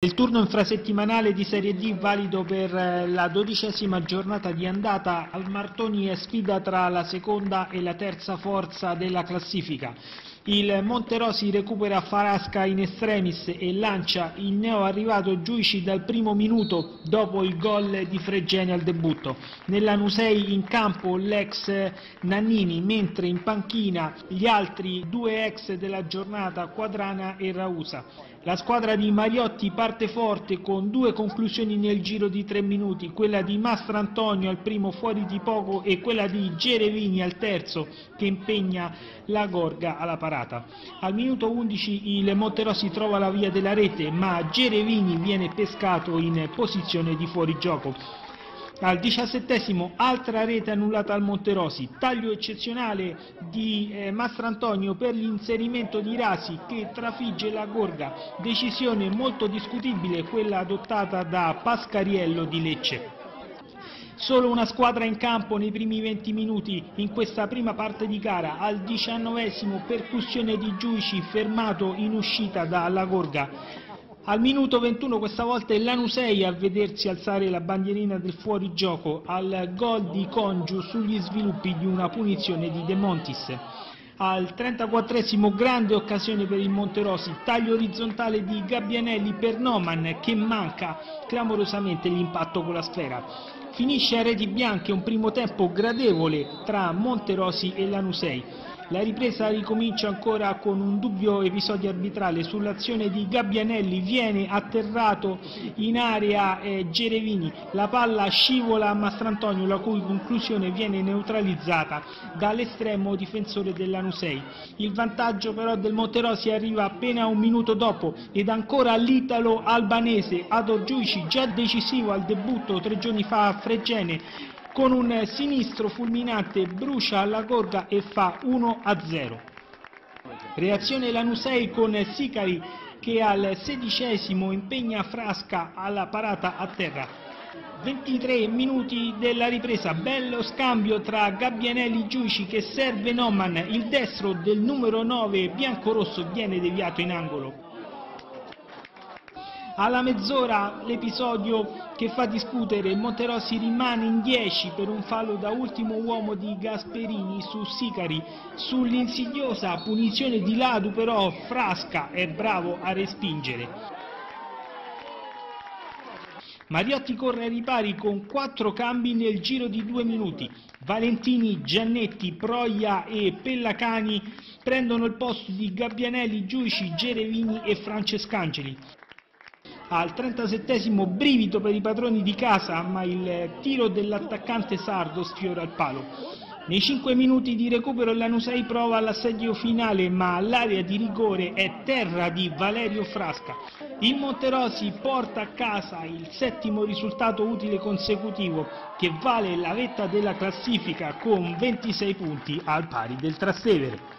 Il turno infrasettimanale di Serie D valido per eh, la dodicesima giornata di andata al Martoni è sfida tra la seconda e la terza forza della classifica. Il Monterosi recupera Farasca in estremis e lancia il neo arrivato Giuici dal primo minuto dopo il gol di Fregeni al debutto. Nella Nusei in campo l'ex Nannini, mentre in panchina gli altri due ex della giornata Quadrana e Rausa. La squadra di Mariotti parte forte con due conclusioni nel giro di tre minuti, quella di Mastro Antonio al primo fuori di poco e quella di Gerevini al terzo che impegna la Gorga alla parata. Al minuto 11 il Monterossi trova la via della rete ma Gerevini viene pescato in posizione di fuorigioco. Al diciassettesimo altra rete annullata al Monterosi, taglio eccezionale di eh, Mastrantonio per l'inserimento di Rasi che trafigge la Gorga, decisione molto discutibile quella adottata da Pascariello di Lecce. Solo una squadra in campo nei primi 20 minuti in questa prima parte di gara, al diciannovesimo percussione di Giuici fermato in uscita dalla Gorga. Al minuto 21 questa volta è Lanusei a vedersi alzare la bandierina del fuorigioco al gol di Congiu sugli sviluppi di una punizione di De Montis. Al 34esimo grande occasione per il Monterosi, taglio orizzontale di Gabbianelli per Noman che manca clamorosamente l'impatto con la sfera. Finisce a reti bianche un primo tempo gradevole tra Monterosi e Lanusei. La ripresa ricomincia ancora con un dubbio episodio arbitrale sull'azione di Gabbianelli, viene atterrato in area eh, Gerevini, la palla scivola a Mastrantonio la cui conclusione viene neutralizzata dall'estremo difensore dell'Anusei. Il vantaggio però del Monterosi arriva appena un minuto dopo ed ancora l'Italo albanese Ador Giuici già decisivo al debutto tre giorni fa a Fregene con un sinistro fulminante brucia alla gorga e fa 1 a 0. Reazione Lanusei con Sicari che al sedicesimo impegna Frasca alla parata a terra. 23 minuti della ripresa, bello scambio tra Gabbianelli Giuici che serve Noman, il destro del numero 9 biancorosso viene deviato in angolo. Alla mezz'ora l'episodio che fa discutere Monterossi rimane in 10 per un fallo da ultimo uomo di Gasperini su Sicari. Sull'insidiosa punizione di Ladu però Frasca è bravo a respingere. Mariotti corre ai ripari con quattro cambi nel giro di due minuti. Valentini, Giannetti, Proia e Pellacani prendono il posto di Gabbianelli, Giuici, Gerevini e Francescangeli al 37 brivido per i padroni di casa, ma il tiro dell'attaccante sardo sfiora il palo. Nei 5 minuti di recupero l'Anusei prova l'assedio finale, ma l'area di rigore è terra di Valerio Frasca. Il Monterosi porta a casa il settimo risultato utile consecutivo, che vale la vetta della classifica con 26 punti al pari del Trastevere.